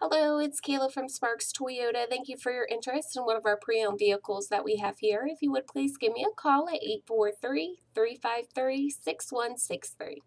Hello, it's Kayla from Sparks Toyota. Thank you for your interest in one of our pre-owned vehicles that we have here. If you would please give me a call at 843 353 6163.